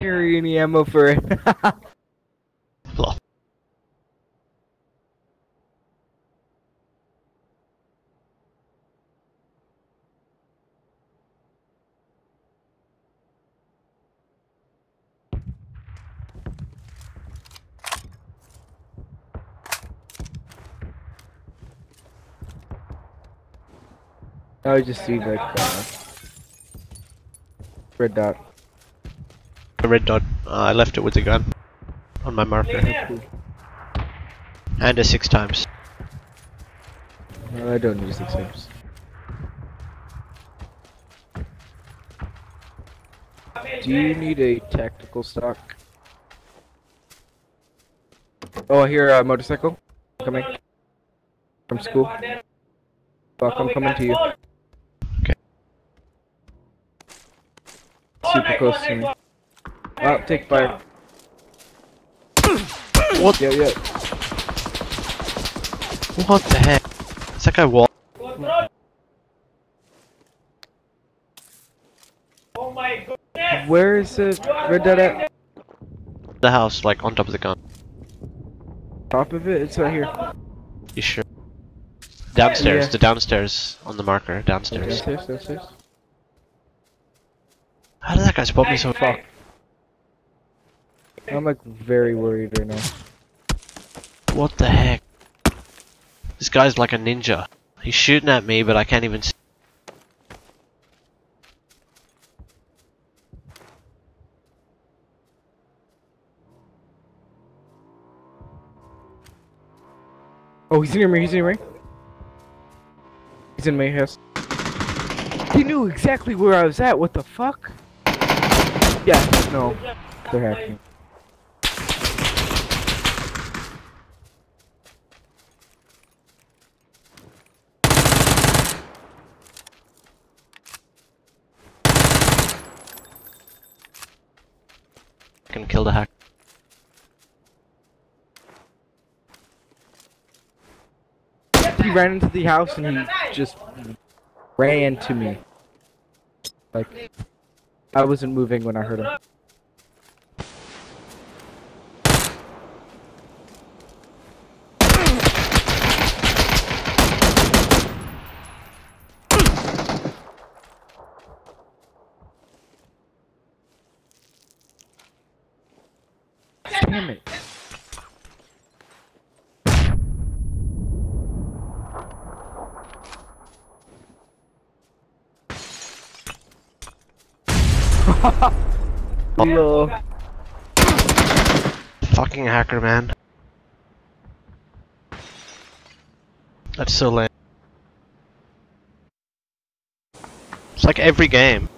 carry any ammo for it. I just see like uh, red dot. A red dot. Uh, I left it with the gun on my marker. And a six times. No, I don't use six times. Do you need a tactical stock? Oh, I hear a motorcycle coming from school. Buck, I'm coming to you. Okay. Super close to me. Oh, take fire. What? Yeah, yeah. What the heck? Is that guy wall? Oh my god. Where is the red dot at? The house, like on top of the gun. Top of it? It's right here. You sure? Downstairs. Yeah. The downstairs on the marker. Downstairs. Downstairs, downstairs. How did that guy spot me so far? I'm like very worried right now. What the heck? This guy's like a ninja. He's shooting at me, but I can't even see. Oh, he's near me, he's near me. He's in my house. He knew exactly where I was at, what the fuck? Yeah, no. They're hacking. Can kill the hack. He ran into the house and he just ran to me. Like, I wasn't moving when I heard him. Damn it. Hello. Fucking hacker, man. That's so lame. It's like every game.